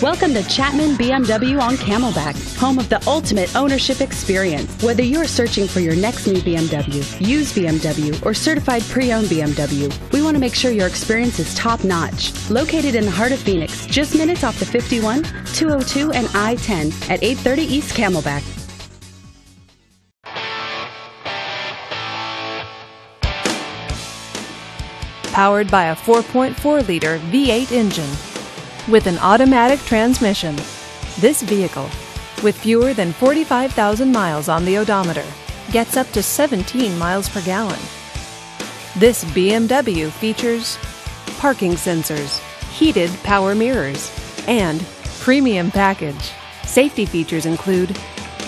Welcome to Chapman BMW on Camelback, home of the ultimate ownership experience. Whether you're searching for your next new BMW, used BMW, or certified pre owned BMW, we want to make sure your experience is top notch. Located in the heart of Phoenix, just minutes off the 51, 202, and I 10 at 830 East Camelback. Powered by a 4.4 liter V8 engine with an automatic transmission. This vehicle, with fewer than 45,000 miles on the odometer, gets up to 17 miles per gallon. This BMW features parking sensors, heated power mirrors, and premium package. Safety features include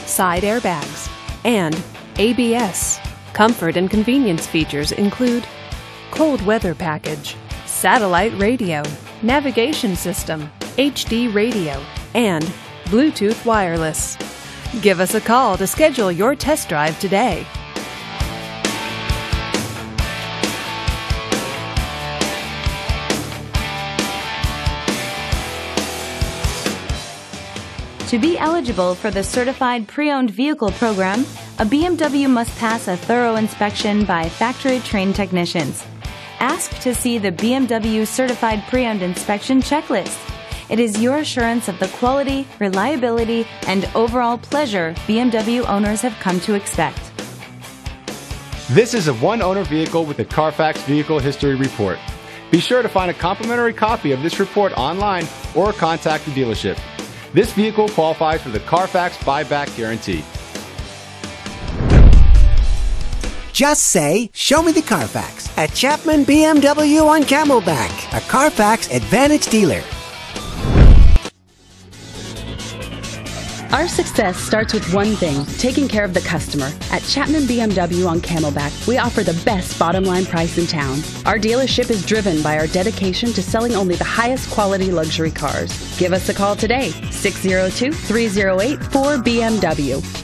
side airbags and ABS. Comfort and convenience features include cold weather package, satellite radio, navigation system, HD radio, and Bluetooth wireless. Give us a call to schedule your test drive today. To be eligible for the Certified Pre-Owned Vehicle Program, a BMW must pass a thorough inspection by factory-trained technicians. Ask to see the BMW Certified Pre-Owned Inspection Checklist. It is your assurance of the quality, reliability, and overall pleasure BMW owners have come to expect. This is a one owner vehicle with a Carfax Vehicle History Report. Be sure to find a complimentary copy of this report online or contact the dealership. This vehicle qualifies for the Carfax buyback guarantee. Just say, Show me the Carfax at Chapman BMW on Camelback, a Carfax Advantage dealer. Our success starts with one thing taking care of the customer. At Chapman BMW on Camelback, we offer the best bottom line price in town. Our dealership is driven by our dedication to selling only the highest quality luxury cars. Give us a call today, 602 308 4BMW.